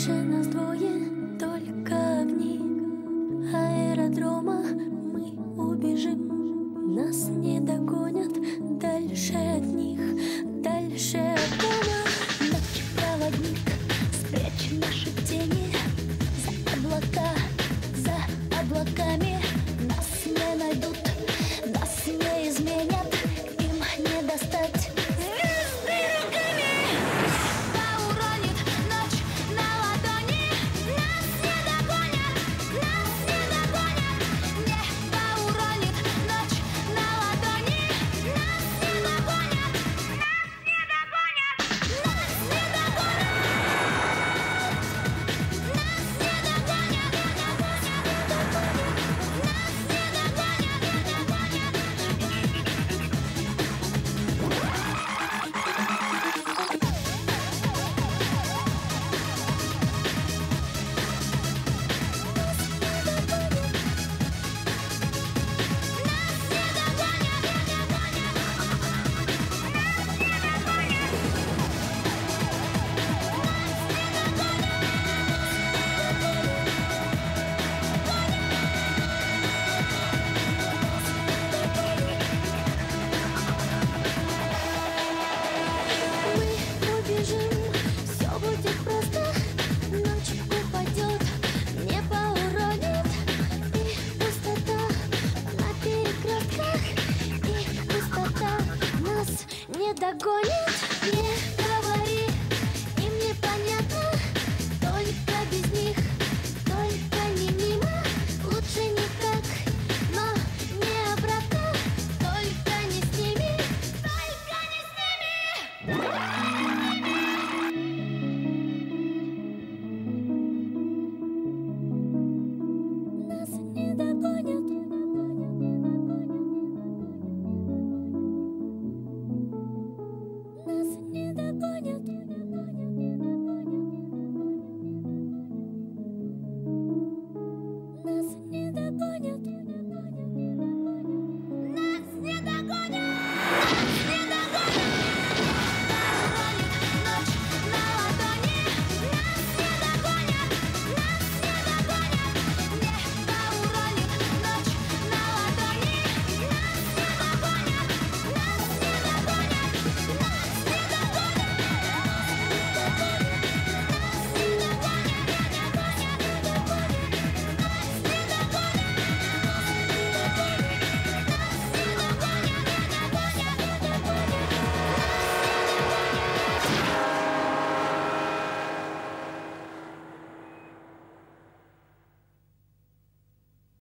Больше нас двое, только огни Аэродрома мы убежим. Нас не догонят дальше от них Дальше